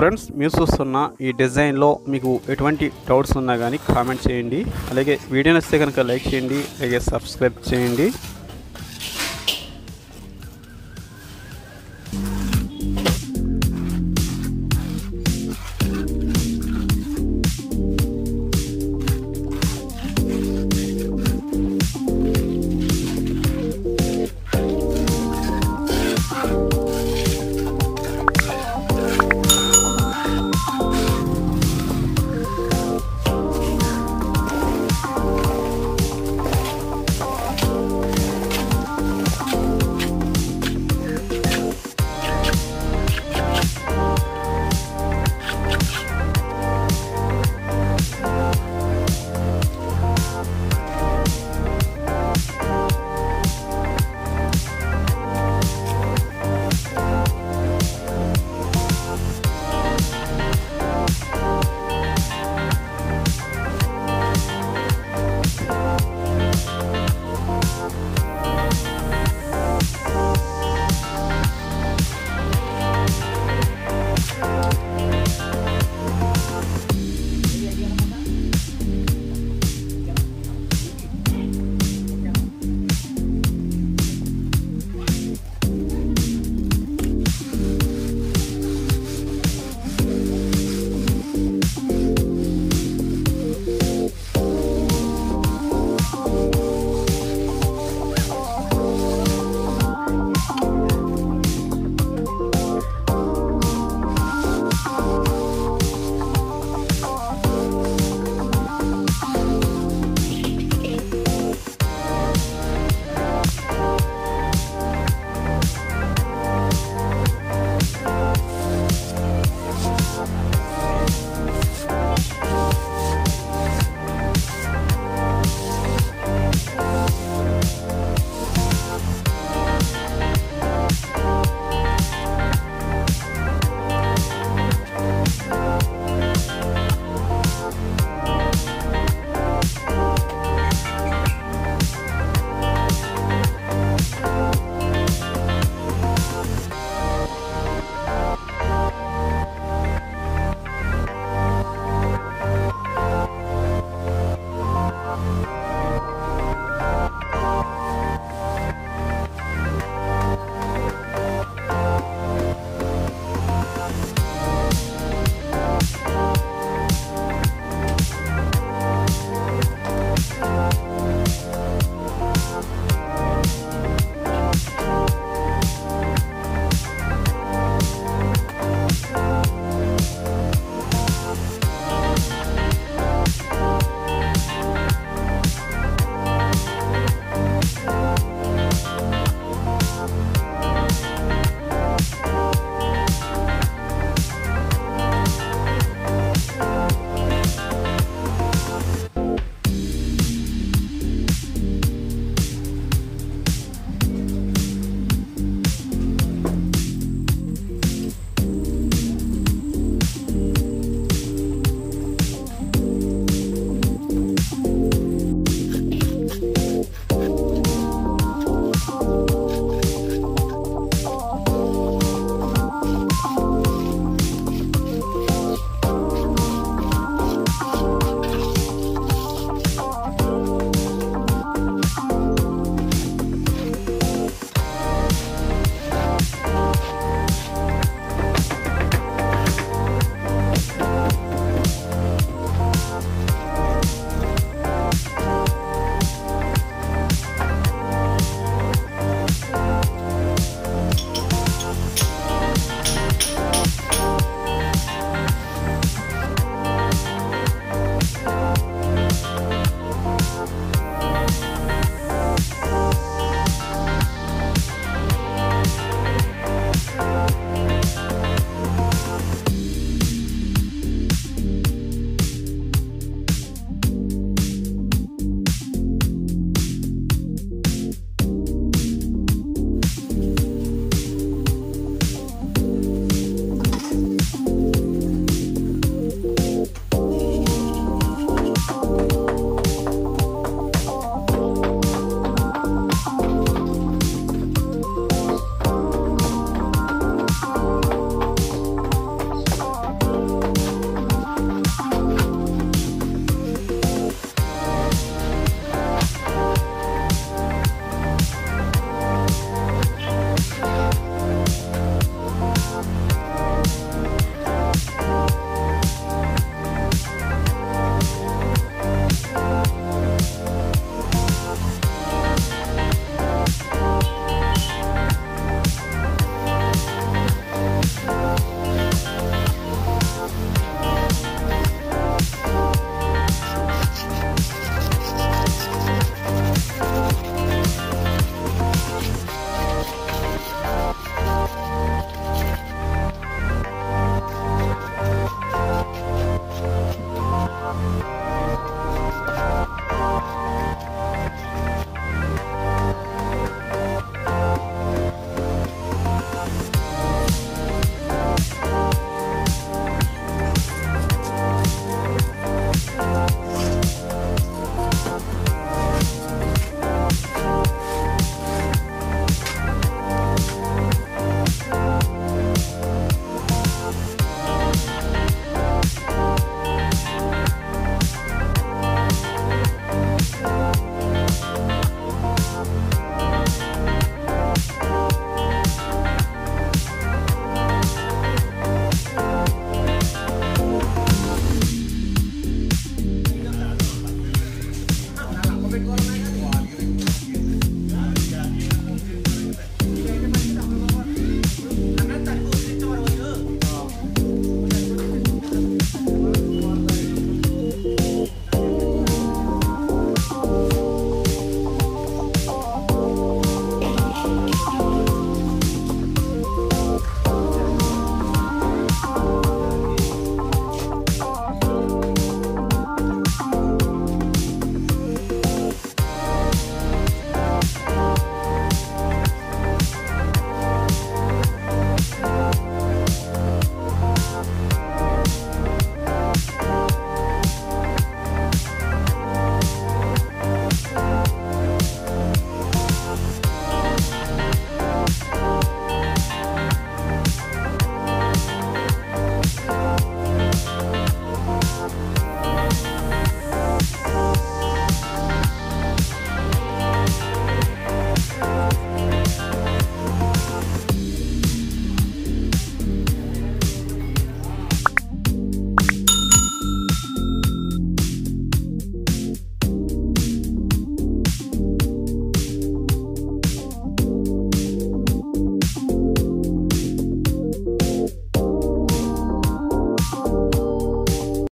Friends మీరు చూస్తున్న ఈ డిజైన్లో మీకు ఎటువంటి డౌట్స్ ఉన్నా కానీ కామెంట్ చేయండి. అలాగే వీడియో నచ్చితే కనుక లైక్ చేయండి అలాగే సబ్స్క్రైబ్ చేయండి.